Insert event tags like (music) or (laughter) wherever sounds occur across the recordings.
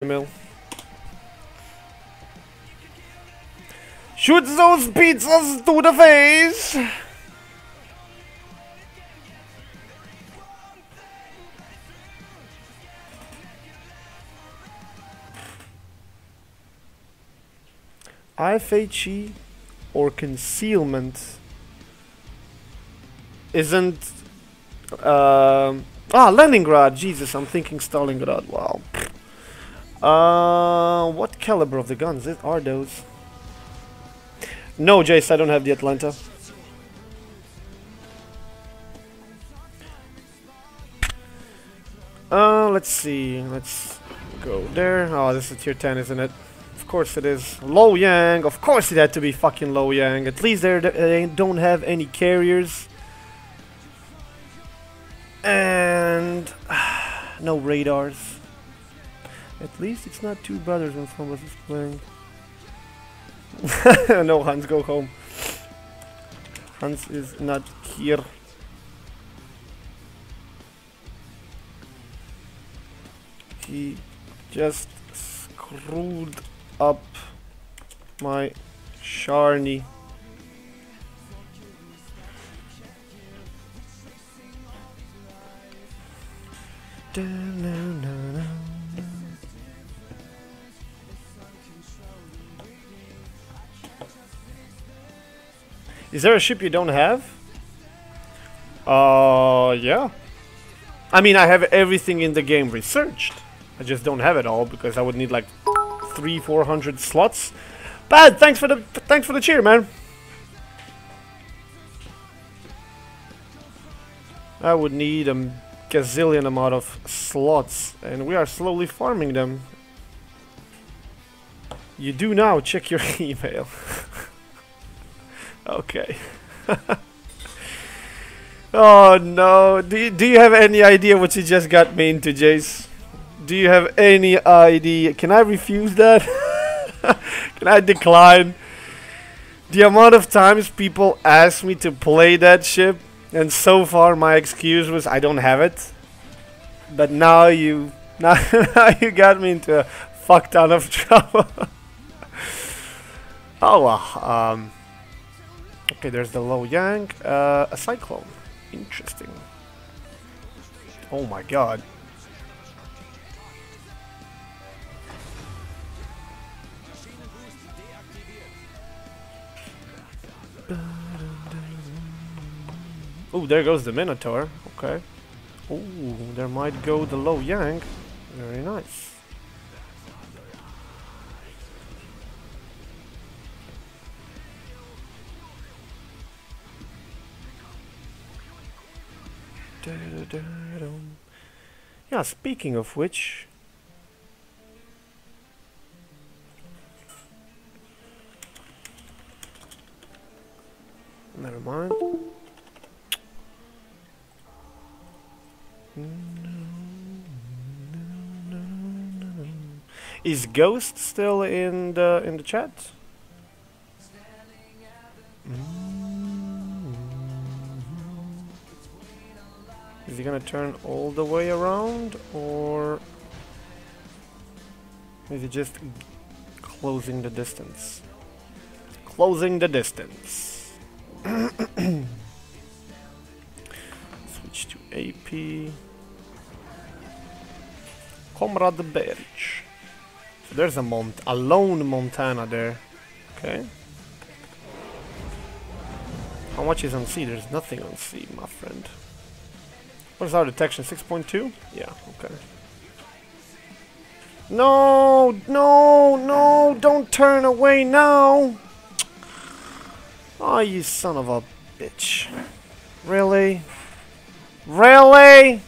mill. Shoot those pizzas to the face! IFHE or concealment isn't um ah Leningrad Jesus I'm thinking Stalingrad wow uh what caliber of the guns are those no Jace I don't have the Atlanta uh let's see let's go there oh this is tier 10 isn't it of course it is. Lo Yang, of course it had to be fucking Lo Yang. At least they don't have any carriers. And (sighs) no radars. At least it's not two brothers when Thomas is playing. (laughs) no, Hans, go home. Hans is not here. He just screwed up my Sharny. Is there a ship you don't have? Uh, yeah. I mean, I have everything in the game researched. I just don't have it all because I would need like three, four hundred slots. Bad. Thanks for the thanks for the cheer, man. I would need a gazillion amount of slots, and we are slowly farming them. You do now check your (laughs) email. Okay. (laughs) oh no! Do you, do you have any idea what you just got me into, Jace? Do you have any idea? Can I refuse that? (laughs) Can I decline? The amount of times people ask me to play that ship, and so far my excuse was I don't have it. But now you, (laughs) now, you got me into a fuck ton of trouble. oh well. Um. Okay, there's the Lo Yang. Uh, a cyclone. Interesting. Oh my god. Oh, there goes the Minotaur. Okay. Oh, there might go the Lo Yang. Very nice. Yeah, speaking of which, never mind. Is Ghost still in the in the chat? Is he gonna turn all the way around or is he just closing the distance? Closing the distance. (coughs) Switch to AP. Comrade Berich. So there's a Mont a lone Montana there. Okay. How much is on sea? There's nothing on sea, my friend. What is our detection? 6.2? Yeah, okay. No, no, no, don't turn away now. Oh, you son of a bitch. Really? Really?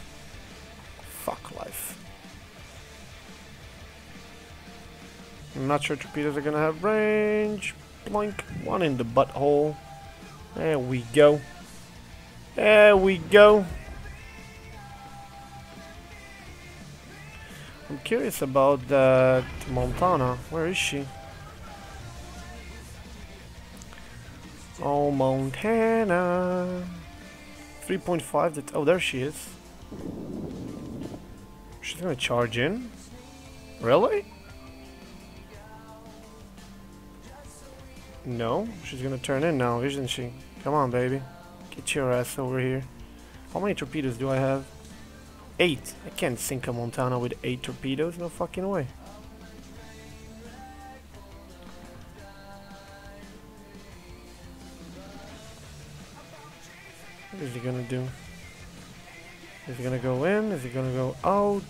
Fuck life. I'm not sure torpedoes are gonna have range. Blank. One in the butthole. There we go. There we go. I'm curious about that Montana. Where is she? Oh, Montana. 3.5. That oh, there she is. She's gonna charge in. Really? No, she's gonna turn in now, isn't she? Come on, baby. Get your ass over here. How many torpedoes do I have? Eight. I can't sink a Montana with eight torpedoes. No fucking way. What is he gonna do? Is he gonna go in? Is he gonna go out?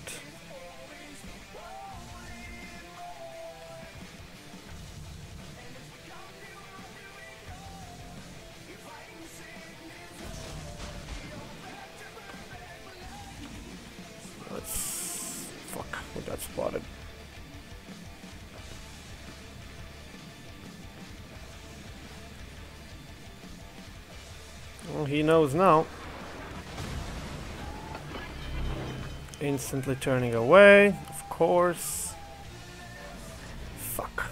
Well, he knows now. Instantly turning away, of course. Fuck.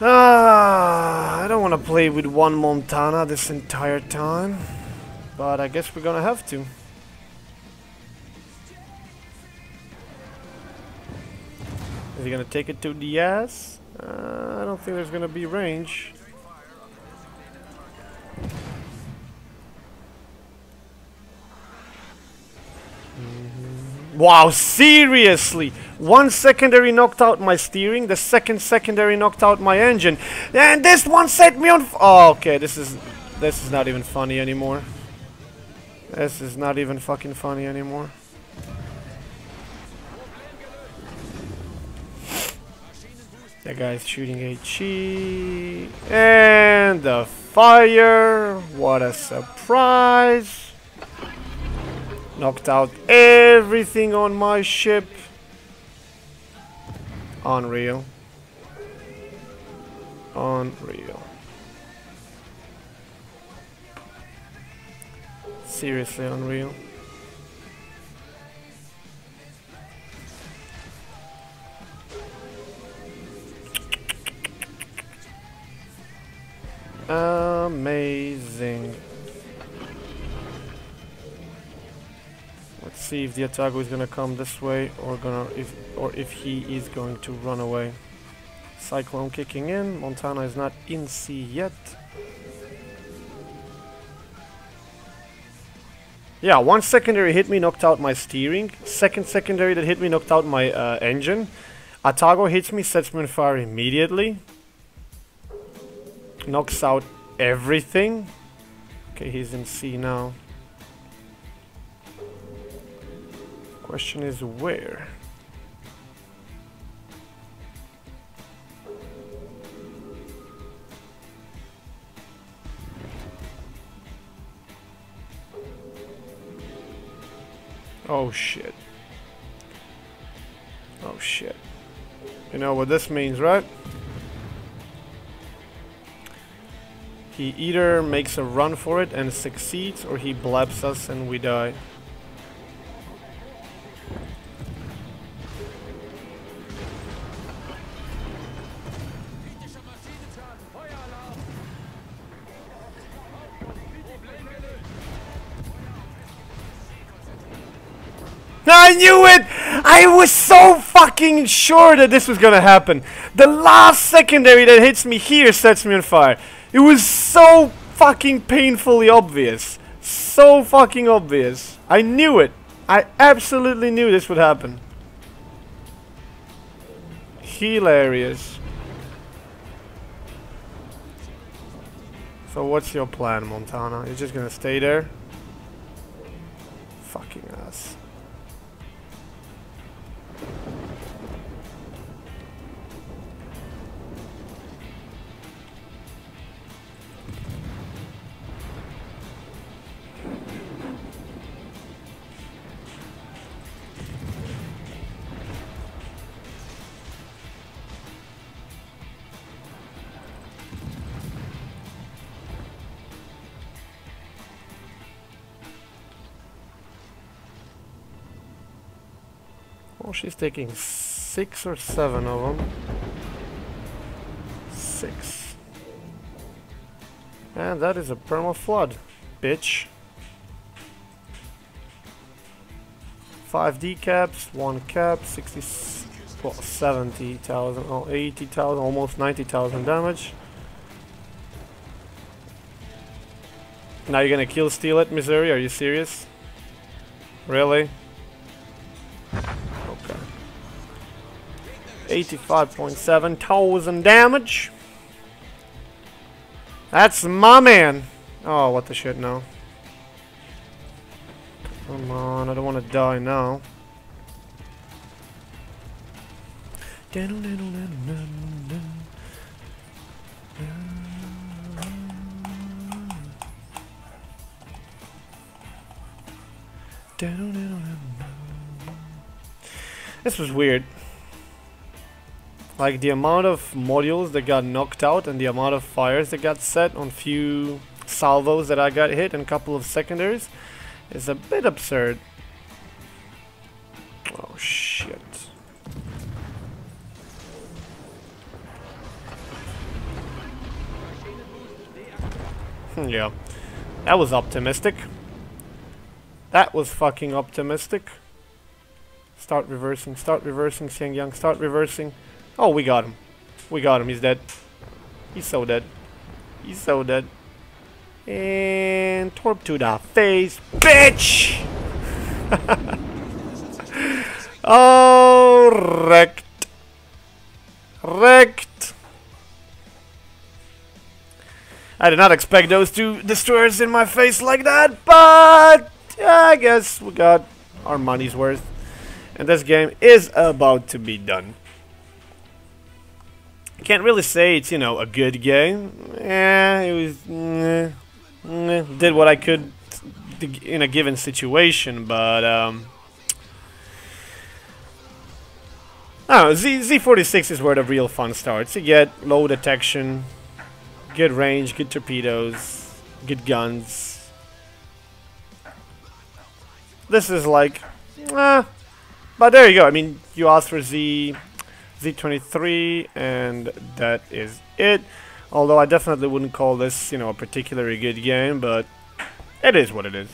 Ah, I don't want to play with one Montana this entire time. But I guess we're gonna have to. Is he gonna take it to Diaz? Uh, I don't think there's gonna be range. Wow, seriously! One secondary knocked out my steering, the second secondary knocked out my engine, and this one set me on Oh, okay, this is... This is not even funny anymore. This is not even fucking funny anymore. That guy's shooting HE. And the fire! What a surprise! Knocked out everything on my ship. Unreal. Unreal. Seriously unreal. Amazing. Let's see if the Atago is gonna come this way or gonna if or if he is going to run away. Cyclone kicking in. Montana is not in sea yet. Yeah, one secondary hit me, knocked out my steering. Second secondary that hit me, knocked out my uh, engine. Atago hits me, sets me on fire immediately. Knocks out everything. Okay, he's in sea now. Question is where? Oh shit. Oh shit. You know what this means, right? He either makes a run for it and succeeds, or he blabs us and we die. I knew it! I was so fucking sure that this was gonna happen. The last secondary that hits me here sets me on fire. It was so fucking painfully obvious. So fucking obvious. I knew it. I absolutely knew this would happen. Hilarious. So what's your plan, Montana? You're just gonna stay there? Fucking ass. Oh, she's taking six or seven of them. Six. And that is a perma flood, bitch. Five decaps, one cap, 60, well, 70,000, oh, 80,000, almost 90,000 damage. Now you're gonna kill steal it, Missouri? Are you serious? Really? Okay. 85.7 thousand damage. That's my man. Oh, what the shit no. Come on, I don't want to die now. This was weird. Like the amount of modules that got knocked out and the amount of fires that got set on few salvos that I got hit and a couple of secondaries is a bit absurd. Oh shit. Hmm, yeah. That was optimistic. That was fucking optimistic. Start reversing, start reversing, Xiang Yang, start reversing. Oh, we got him. We got him, he's dead. He's so dead. He's so dead. And torp to the face, bitch! (laughs) oh, wrecked. Wrecked. I did not expect those two destroyers in my face like that, but I guess we got our money's worth. And this game is about to be done. Can't really say it's, you know, a good game. Yeah, it was... Mm, mm, did what I could in a given situation, but... Um, I Z Z46 is where the real fun starts. You get low detection, good range, good torpedoes, good guns. This is like, eh, but there you go. I mean, you asked for Z, Z23, and that is it. Although I definitely wouldn't call this, you know, a particularly good game, but it is what it is.